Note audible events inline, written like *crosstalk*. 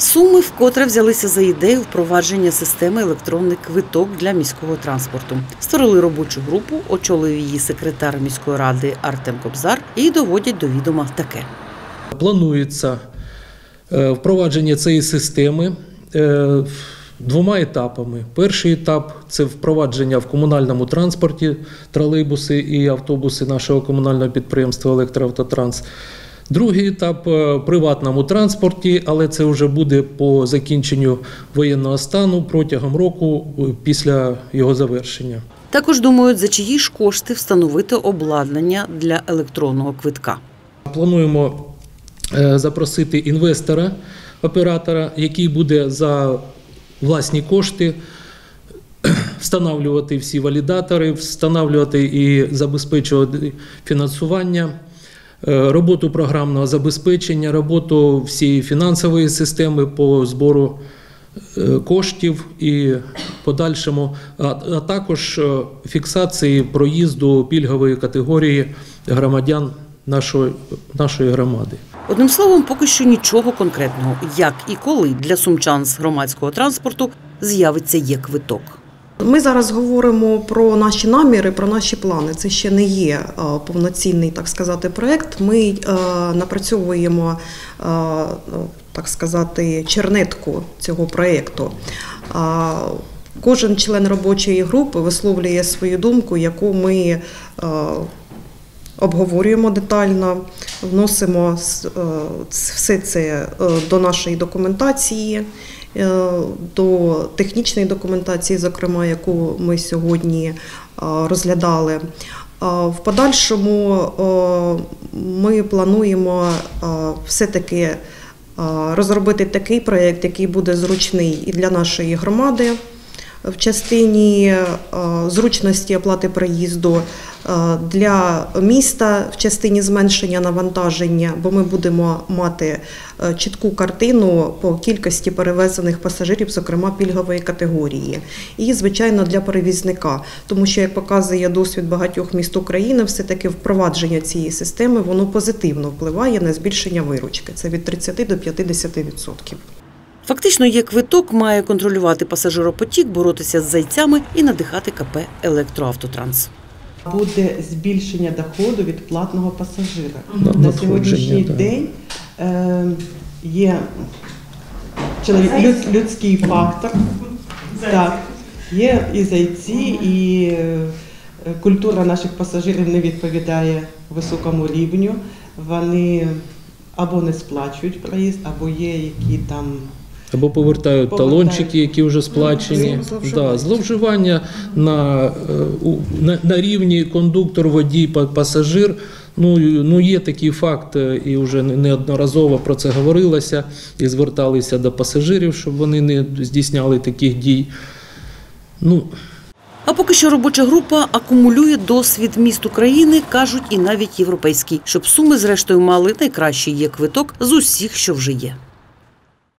Суми вкотре взялися за ідею впровадження системи електронний квиток для міського транспорту. Створили робочу групу, очолив її секретар міської ради Артем Кобзар і доводять до відома таке. Планується е, впровадження цієї системи е, двома етапами. Перший етап це впровадження в комунальному транспорті, тролейбуси і автобуси нашого комунального підприємства Електроавтотранс. Другий етап е, приватному транспорті, але це вже буде по закінченню воєнного стану протягом року після його завершення. Також думають, за чиї ж кошти встановити обладнання для електронного квитка. Плануємо е, запросити інвестора, оператора, який буде за власні кошти *clears throat* встановлювати всі валідатори, встановлювати і забезпечувати фінансування, роботу програмного забезпечення, роботу всієї фінансової системи по збору е, коштів і подальшому, а, а також е, фіксації проїзду пільгової категорії громадян нашої, нашої громади. Одним словом, поки що нічого конкретного, як і коли для сумчан з громадського транспорту з'явиться є квиток. Ми зараз говоримо про наші наміри, про наші плани. Це ще не є е, повноцінний, так сказати, проект. Ми е, напрацьовуємо, е, так сказати, чернетку цього проєкту. Кожен член робочої групи висловлює свою думку, яку ми обговорюємо детально, вносимо е, все це е, до нашої документації, е, до технічної документації, зокрема, яку ми сьогодні розглядали. В подальшому ми плануємо все-таки розробити такий проєкт, який буде зручний і для нашої громади в частині е, зручності оплати проїзду е, для міста в частині зменшення навантаження, бо ми будемо мати е, чітку картину по кількості перевезених пасажирів, зокрема пільгової категорії, і звичайно для перевізника, тому що як показує досвід багатьох міст України, все таки впровадження цієї системи воно позитивно впливає на збільшення виручки. Це від 30 до 50%. Фактично, є квиток має контролювати пасажиропотік, боротися з зайцями і надихати КП Електроавтотранс. буде збільшення доходу від платного пасажира. На- На сьогоднішній да. день е, є чоловік, люд, людський фактор. Так, є і зайці, і е, культура наших пасажирів не відповідає високому рівню. Вони або не сплачують проїзд, або є які там Або повертають Повертають. талончики, які вже сплачені. Ну, зловживання. Да, зловживання на, е, на, на рівні кондуктор, водій, пасажир. Ну, ну, є такий факт, е, і вже неодноразово про це говорилося, і зверталися до пасажирів, щоб вони не здійсняли таких дій. Ну, А поки що робоча група акумулює досвід міст України, кажуть, і навіть європейський, щоб суми зрештою мали найкращий є квиток з усіх, що вже є.